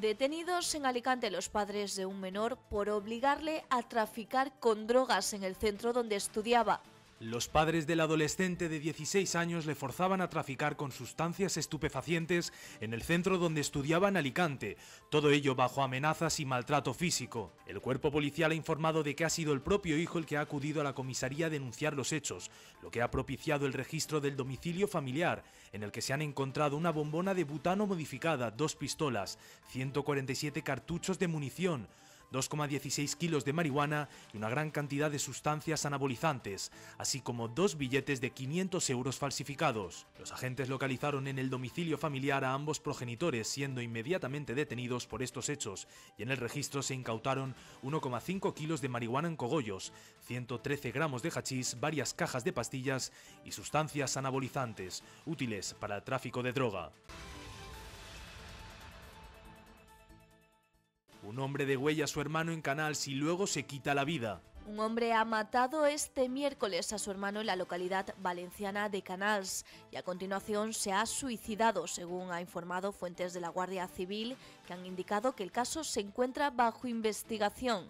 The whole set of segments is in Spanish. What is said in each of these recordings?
Detenidos en Alicante los padres de un menor por obligarle a traficar con drogas en el centro donde estudiaba. Los padres del adolescente de 16 años le forzaban a traficar con sustancias estupefacientes en el centro donde estudiaba en Alicante, todo ello bajo amenazas y maltrato físico. El cuerpo policial ha informado de que ha sido el propio hijo el que ha acudido a la comisaría a denunciar los hechos, lo que ha propiciado el registro del domicilio familiar, en el que se han encontrado una bombona de butano modificada, dos pistolas, 147 cartuchos de munición, 2,16 kilos de marihuana y una gran cantidad de sustancias anabolizantes, así como dos billetes de 500 euros falsificados. Los agentes localizaron en el domicilio familiar a ambos progenitores, siendo inmediatamente detenidos por estos hechos, y en el registro se incautaron 1,5 kilos de marihuana en cogollos, 113 gramos de hachís, varias cajas de pastillas y sustancias anabolizantes, útiles para el tráfico de droga. Un hombre degüella a su hermano en Canals y luego se quita la vida. Un hombre ha matado este miércoles a su hermano en la localidad valenciana de Canals y a continuación se ha suicidado, según ha informado fuentes de la Guardia Civil que han indicado que el caso se encuentra bajo investigación.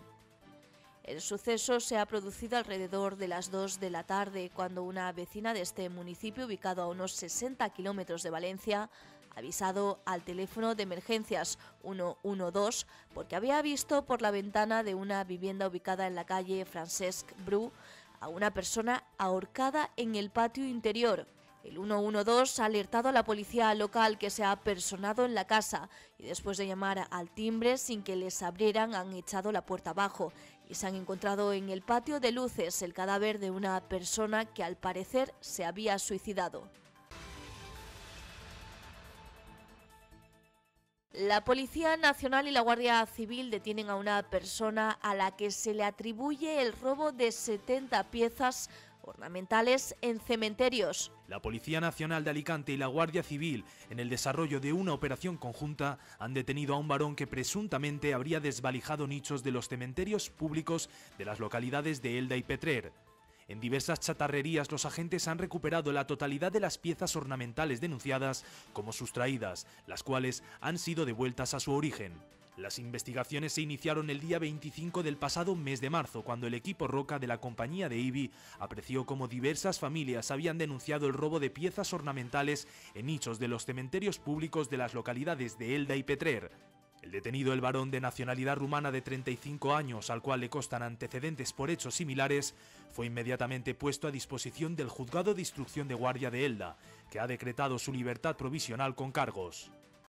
El suceso se ha producido alrededor de las 2 de la tarde, cuando una vecina de este municipio, ubicado a unos 60 kilómetros de Valencia, avisado al teléfono de emergencias 112 porque había visto por la ventana de una vivienda ubicada en la calle Francesc Bru a una persona ahorcada en el patio interior. El 112 ha alertado a la policía local que se ha personado en la casa y después de llamar al timbre sin que les abrieran han echado la puerta abajo y se han encontrado en el patio de luces el cadáver de una persona que al parecer se había suicidado. La Policía Nacional y la Guardia Civil detienen a una persona a la que se le atribuye el robo de 70 piezas ornamentales en cementerios. La Policía Nacional de Alicante y la Guardia Civil, en el desarrollo de una operación conjunta, han detenido a un varón que presuntamente habría desvalijado nichos de los cementerios públicos de las localidades de Elda y Petrer. En diversas chatarrerías los agentes han recuperado la totalidad de las piezas ornamentales denunciadas como sustraídas, las cuales han sido devueltas a su origen. Las investigaciones se iniciaron el día 25 del pasado mes de marzo, cuando el equipo Roca de la compañía de IBI apreció como diversas familias habían denunciado el robo de piezas ornamentales en nichos de los cementerios públicos de las localidades de Elda y Petrer. El detenido, el varón de nacionalidad rumana de 35 años, al cual le costan antecedentes por hechos similares, fue inmediatamente puesto a disposición del Juzgado de Instrucción de Guardia de Elda, que ha decretado su libertad provisional con cargos.